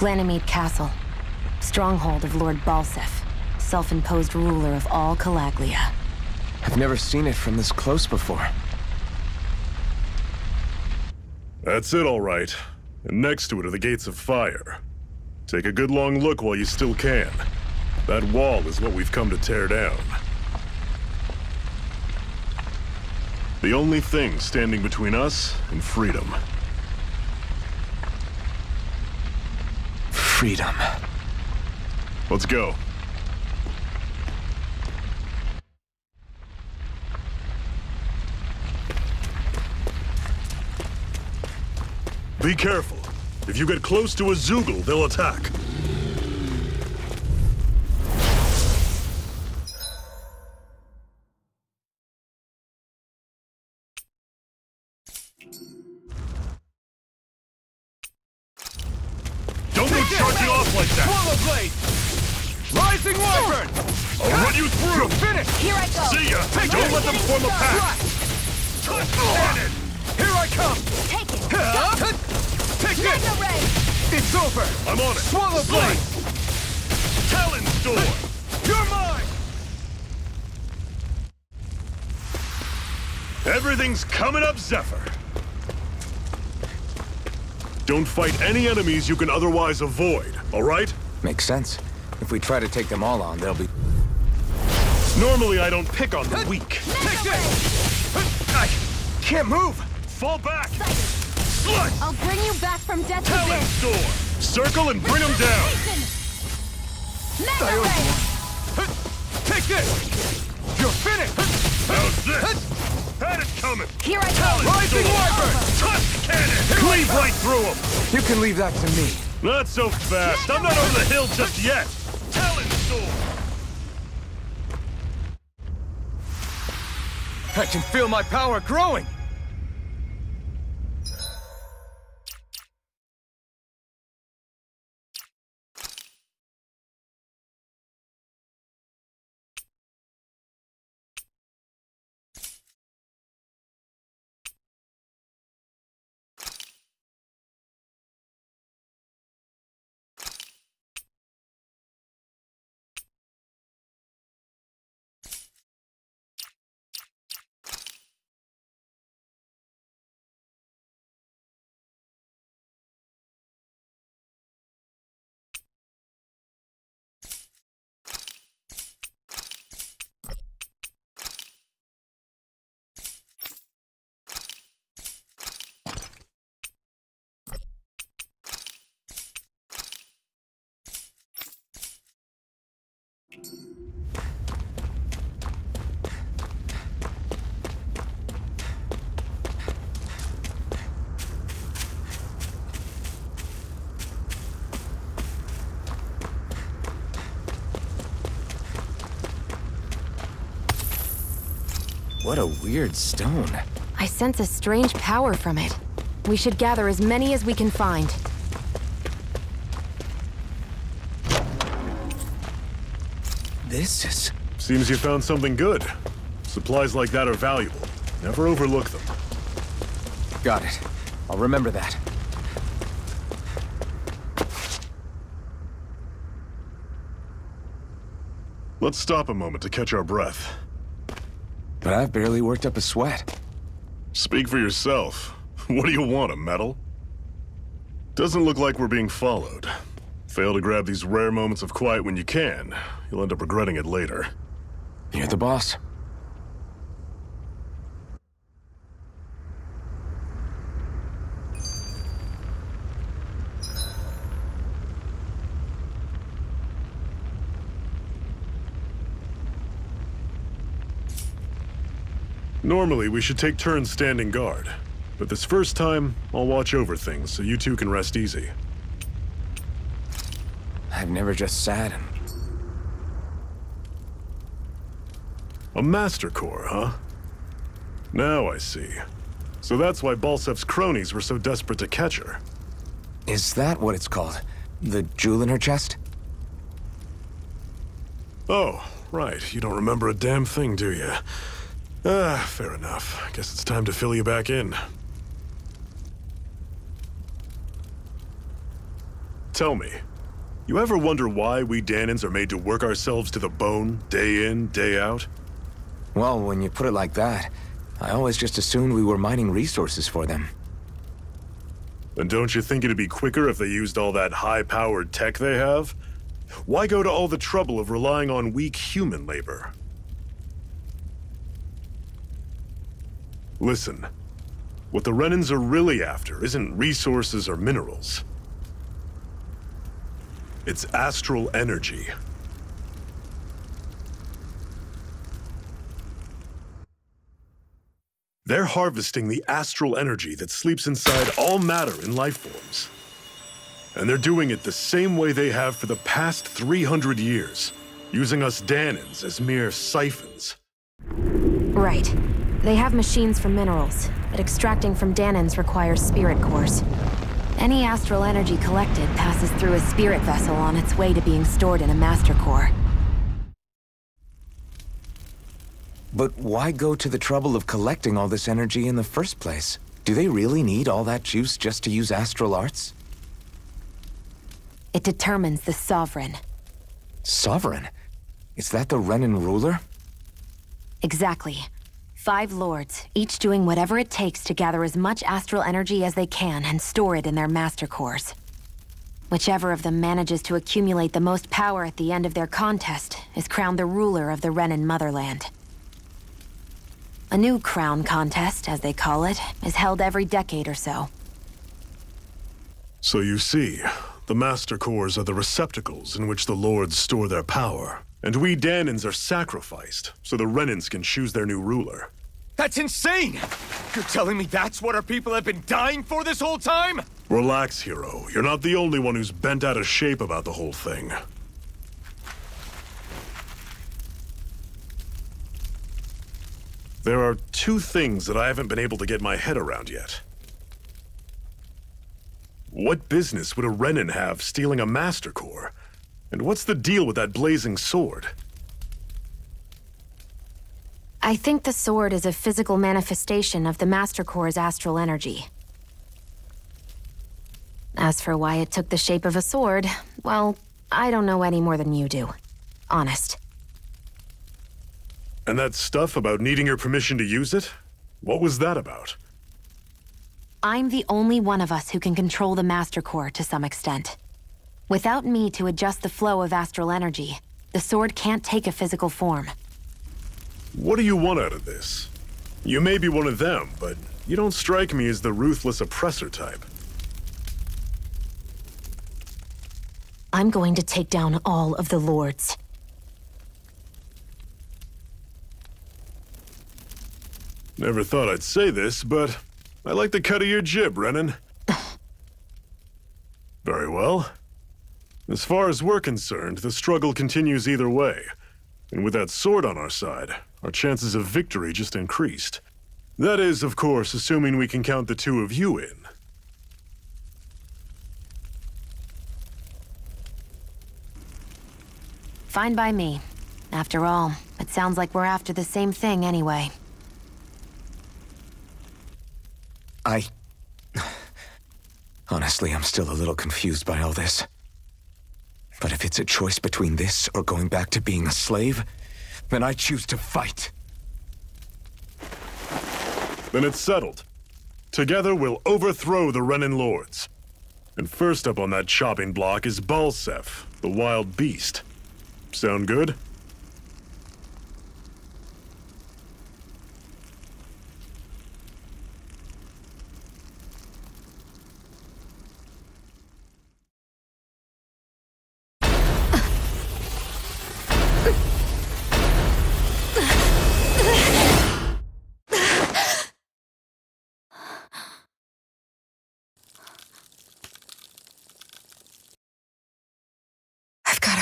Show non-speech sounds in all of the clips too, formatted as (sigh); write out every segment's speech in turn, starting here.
That's... Castle. Stronghold of Lord Balseph. Self-imposed ruler of all Calaglia. I've never seen it from this close before. That's it, all right. And next to it are the Gates of Fire. Take a good long look while you still can. That wall is what we've come to tear down. The only thing standing between us and freedom. Freedom. Let's go. Be careful. If you get close to a Zeugle, they'll attack. Blade! Rising Wyvern! I'll run you through! Finish! Here I go! See ya! Don't let them form a pack! Cannon! Here I come! Take it! Huh? Take Mega this! Ray! It's over! I'm on it! Swallow Blade! Talon Storm! You're mine! Everything's coming up, Zephyr! Don't fight any enemies you can otherwise avoid, alright? Makes sense. If we try to take them all on, they'll be... Normally I don't pick on the weak. Take this! I can't move! Fall back! Slut! I'll bring you back from death's Talon abyss! Storm! Circle and bring them down! Mega Ray! Take this! You're finished! How's this? Had it coming! Here I Talon go! Rising Storm! Wyvern! Tusk Cannon! Cleave right through them! You can leave that to me. Not so fast! I'm not over the hill just yet! Talon Storm! I can feel my power growing! What a weird stone. I sense a strange power from it. We should gather as many as we can find. This is... Seems you found something good. Supplies like that are valuable. Never overlook them. Got it. I'll remember that. Let's stop a moment to catch our breath. But I've barely worked up a sweat. Speak for yourself. (laughs) What do you want, a medal? Doesn't look like we're being followed. Fail to grab these rare moments of quiet when you can. You'll end up regretting it later. You're the boss. Normally, we should take turns standing guard. But this first time, I'll watch over things so you two can rest easy. I've never just sat and... A Master Core, huh? Now I see. So that's why Balseph's cronies were so desperate to catch her. Is that what it's called? The jewel in her chest? Oh, right. You don't remember a damn thing, do you? Ah, fair enough. Guess it's time to fill you back in. Tell me, you ever wonder why we Dahnans are made to work ourselves to the bone, day in, day out? Well, when you put it like that, I always just assumed we were mining resources for them. And don't you think it'd be quicker if they used all that high-powered tech they have? Why go to all the trouble of relying on weak human labor? Listen, what the Renans are really after isn't resources or minerals. It's astral energy. They're harvesting the astral energy that sleeps inside all matter in life forms. And they're doing it the same way they have for the past 300 years, using us Dahnans as mere siphons. Right. They have machines for minerals, but extracting from Dahnans requires spirit cores. Any astral energy collected passes through a spirit vessel on its way to being stored in a master core. But why go to the trouble of collecting all this energy in the first place? Do they really need all that juice just to use astral arts? It determines the Sovereign. Sovereign? Is that the Renan ruler? Exactly. Five lords, each doing whatever it takes to gather as much astral energy as they can and store it in their master cores. Whichever of them manages to accumulate the most power at the end of their contest is crowned the ruler of the Renan motherland. A new crown contest, as they call it, is held every decade or so. So you see, the Master Cores are the receptacles in which the Lords store their power. And we Dahnans are sacrificed, so the Renans can choose their new ruler. That's insane! You're telling me that's what our people have been dying for this whole time? Relax, hero. You're not the only one who's bent out of shape about the whole thing. There are two things that I haven't been able to get my head around yet. What business would a Renan have stealing a Master Core? And what's the deal with that blazing sword? I think the sword is a physical manifestation of the Master Core's astral energy. As for why it took the shape of a sword, well, I don't know any more than you do. Honest. And that stuff about needing your permission to use it? What was that about? I'm the only one of us who can control the Master Core to some extent. Without me to adjust the flow of astral energy, the sword can't take a physical form. What do you want out of this? You may be one of them, but you don't strike me as the ruthless oppressor type. I'm going to take down all of the lords. Never thought I'd say this, but I like the cut of your jib, Renan. (sighs) Very well. As far as we're concerned, the struggle continues either way. And with that sword on our side, our chances of victory just increased. That is, of course, assuming we can count the two of you in. Fine by me. After all, it sounds like we're after the same thing anyway. I... (sighs) Honestly, I'm still a little confused by all this. But if it's a choice between this or going back to being a slave, then I choose to fight. Then it's settled. Together we'll overthrow the Renan Lords. And first up on that chopping block is Balseph, the wild beast. Sound good?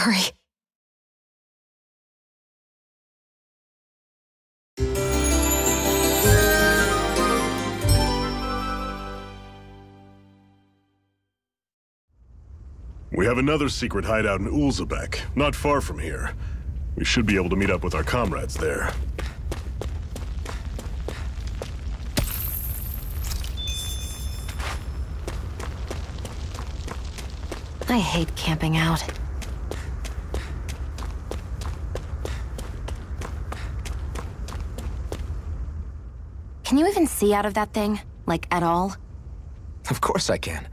Hurry. We have another secret hideout in Ulzebek, not far from here. We should be able to meet up with our comrades there. I hate camping out. Can you even see out of that thing? Like, at all? Of course I can.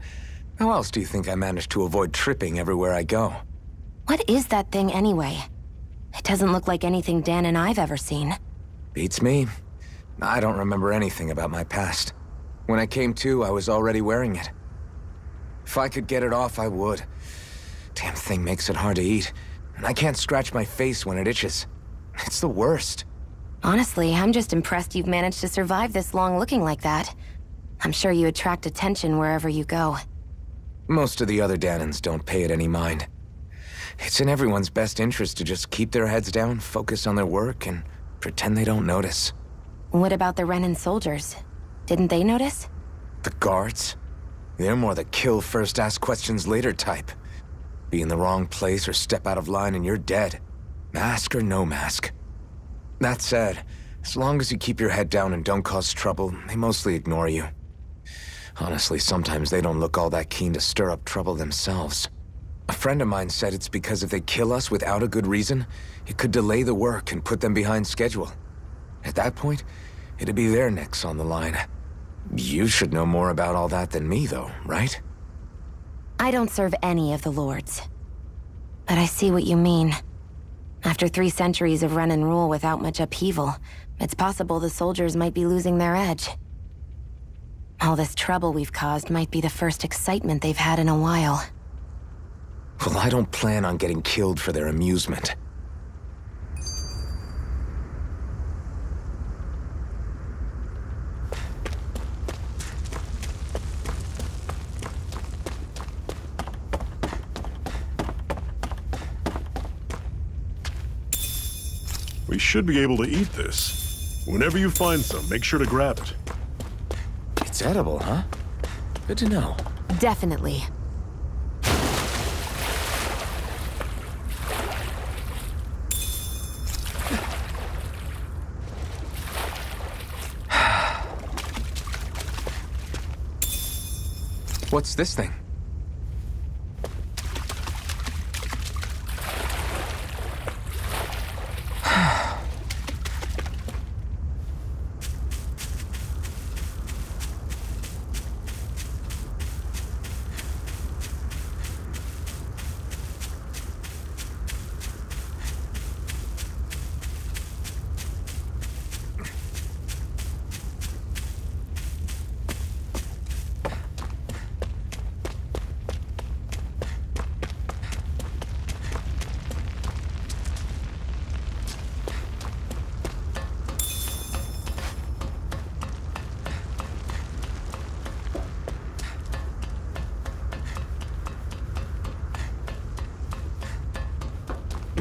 How else do you think I managed to avoid tripping everywhere I go? What is that thing anyway? It doesn't look like anything Dahnan I've ever seen. Beats me. I don't remember anything about my past. When I came to, I was already wearing it. If I could get it off, I would. Damn thing makes it hard to eat. And I can't scratch my face when it itches. It's the worst. Honestly, I'm just impressed you've managed to survive this long looking like that. I'm sure you attract attention wherever you go. Most of the other Dahnans don't pay it any mind. It's in everyone's best interest to just keep their heads down, focus on their work, and pretend they don't notice. What about the Renan soldiers? Didn't they notice? The guards? They're more the kill first, ask questions later type. Be in the wrong place or step out of line and you're dead. Mask or no mask. That said, as long as you keep your head down and don't cause trouble, they mostly ignore you. Honestly, sometimes they don't look all that keen to stir up trouble themselves. A friend of mine said it's because if they kill us without a good reason, it could delay the work and put them behind schedule. At that point, it'd be their necks on the line. You should know more about all that than me, though, right? I don't serve any of the lords. But I see what you mean. After three centuries of Renan rule without much upheaval, it's possible the soldiers might be losing their edge. All this trouble we've caused might be the first excitement they've had in a while. Well, I don't plan on getting killed for their amusement. We should be able to eat this. Whenever you find some, make sure to grab it. It's edible, huh? Good to know. Definitely. (sighs) What's this thing?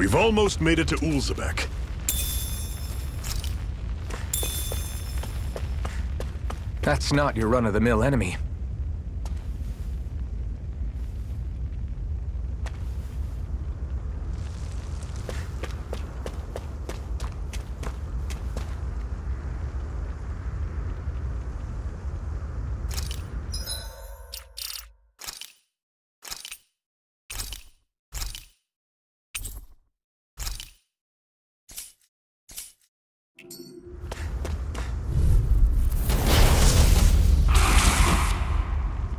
We've almost made it to Ulzebek. That's not your run-of-the-mill enemy.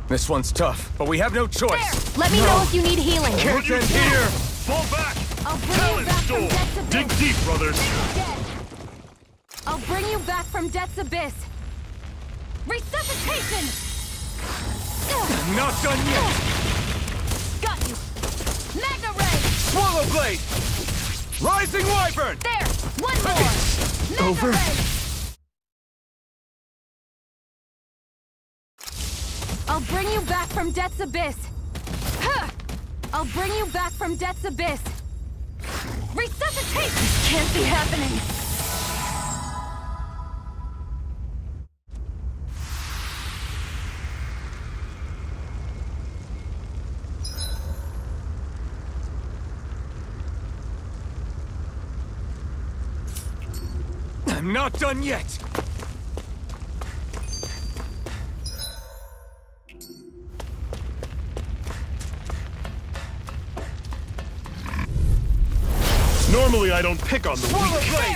This one's tough, but we have no choice. There! Let me know if you need healing. Look in here! Fall back! I'll bring you Talon's back from death's abyss. Dig deep, brothers! Dead. I'll bring you back from death's abyss. Resuscitation! Not done yet! Got you. Mega ray! Swallow blade! Rising wyvern! There! One more! Mega Over? ray! I'll bring you back from death's abyss. Huh. I'll bring you back from death's abyss. Resuscitate! This can't be happening. I'm not done yet! I don't pick on the Swallow weak. blade!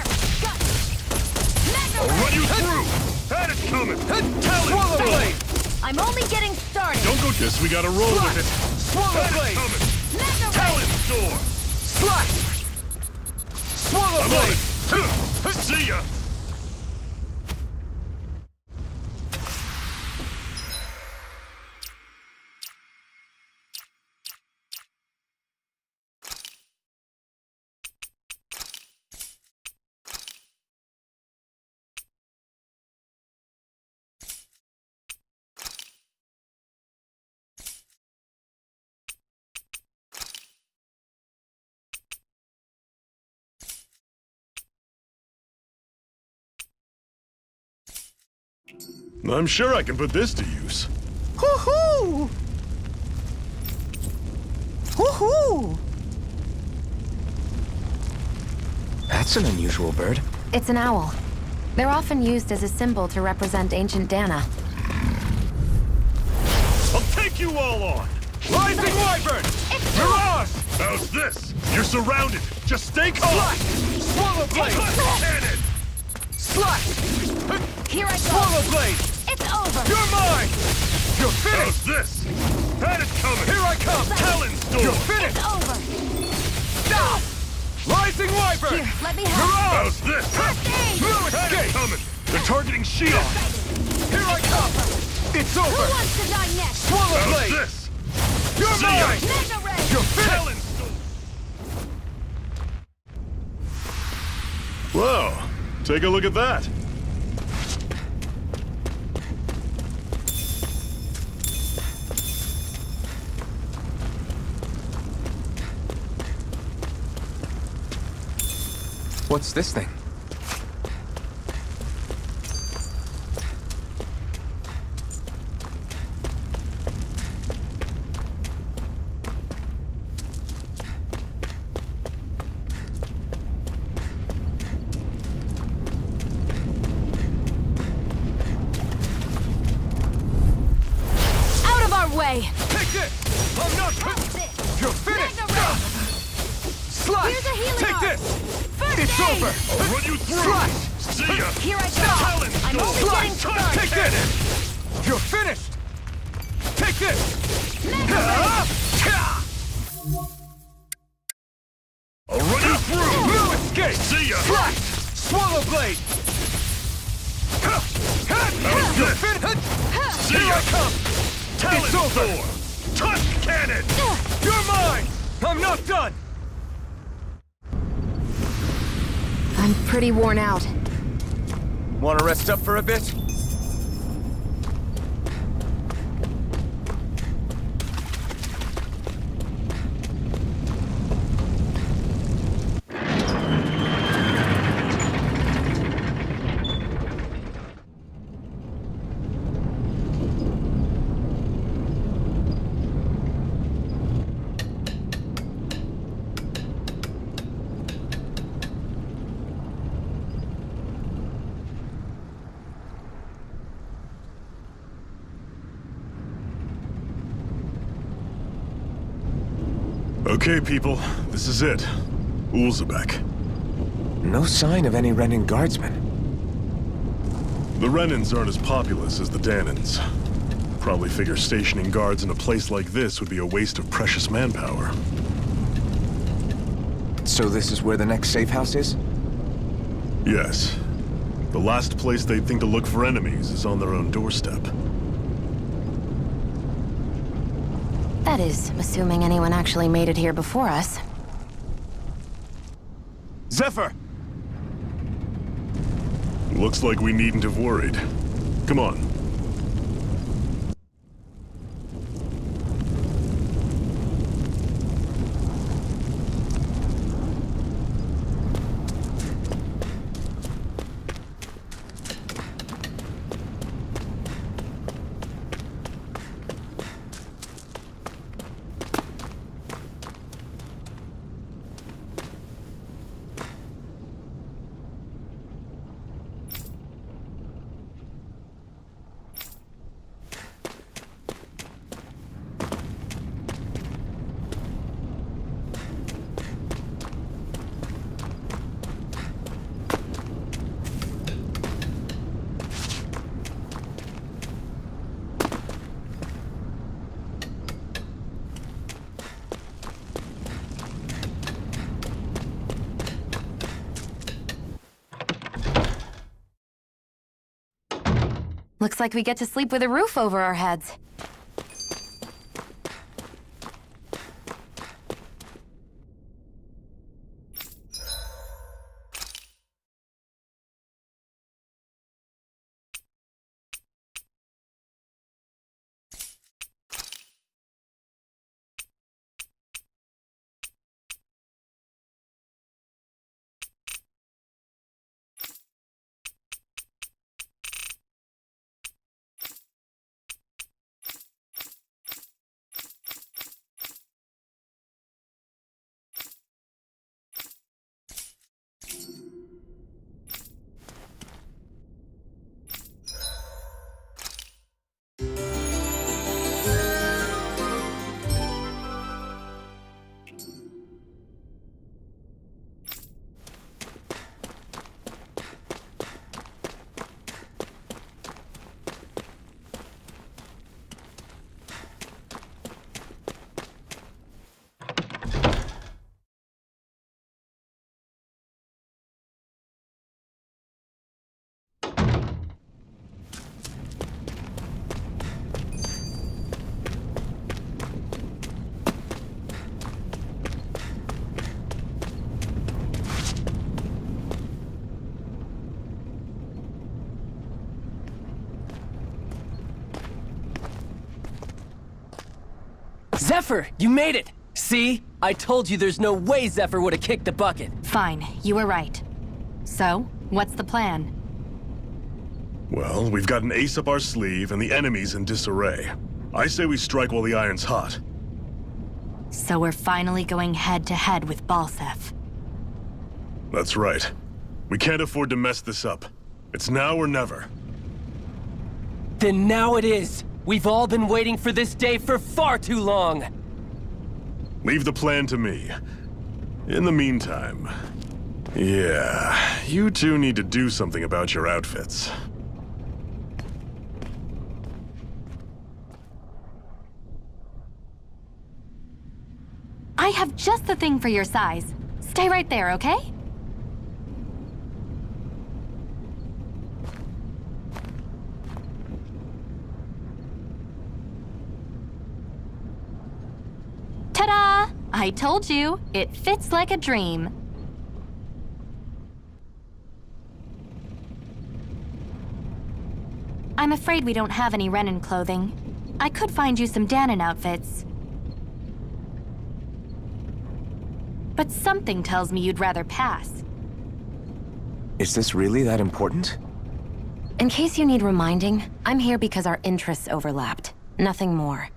I'll run you through! Had it coming! Swallow blade! I'm only getting started. Don't go this, we gotta roll with it. Swallow Had blade! coming! Nether Talon door! Slash! Swallow I'm on blade! it! See ya! I'm sure I can put this to use. Hoo-hoo! Hoo-hoo! That's an unusual bird. It's an owl. They're often used as a symbol to represent ancient Dahna. I'll take you all on! Rising Wyvern! Mirage! How's this? You're surrounded! Just stay calm! Slash! Swallow blade! Cannon! Slash! Here I go. Swallow blade! It's over. You're mine! You're finished! How's this? Had it coming! Here I come! Talon's You're finished! It's over. Stop! Rising Wyvern! Here, let me help. Mirage! How's this? No Had it escape! coming! They're targeting Shionne! Here I come! It's over! Who wants to die next? Swallow How's blade! this? You're See ya! mine! Mega ray. You're finished! Talon's door! Whoa! Take a look at that! What's this thing? Blade! How's You're this? finished! See Here! I come! Talon's It's over. door! Tusk cannon! You're mine! I'm not done! I'm pretty worn out. Want to rest up for a bit? Okay, people, this is it. Ulzebek. No sign of any Renan guardsmen. The Renans aren't as populous as the Dahnans. Probably figure stationing guards in a place like this would be a waste of precious manpower. So this is where the next safe house is? Yes. The last place they'd think to look for enemies is on their own doorstep. That is, assuming anyone actually made it here before us. Zephyr! Looks like we needn't have worried. Come on. Looks like we get to sleep with a roof over our heads. Zephyr, you made it! See? I told you there's no way Zephyr would have kicked the bucket. Fine, you were right. So, what's the plan? Well, we've got an ace up our sleeve and the enemy's in disarray. I say we strike while the iron's hot. So we're finally going head to head with Balseph. That's right. We can't afford to mess this up. It's now or never. Then now it is! We've all been waiting for this day for far too long! Leave the plan to me. In the meantime... Yeah, you two need to do something about your outfits. I have just the thing for your size. Stay right there, okay? I told you, it fits like a dream. I'm afraid we don't have any Renan clothing. I could find you some Dahnan outfits. But something tells me you'd rather pass. Is this really that important? In case you need reminding, I'm here because our interests overlapped. Nothing more.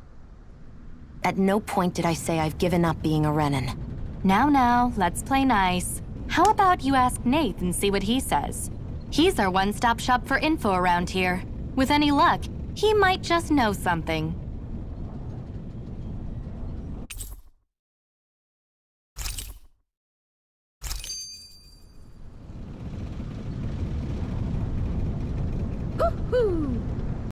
At no point did I say I've given up being a Renan. Now, now, let's play nice. How about you ask Nath and see what he says? He's our one-stop shop for info around here. With any luck, he might just know something.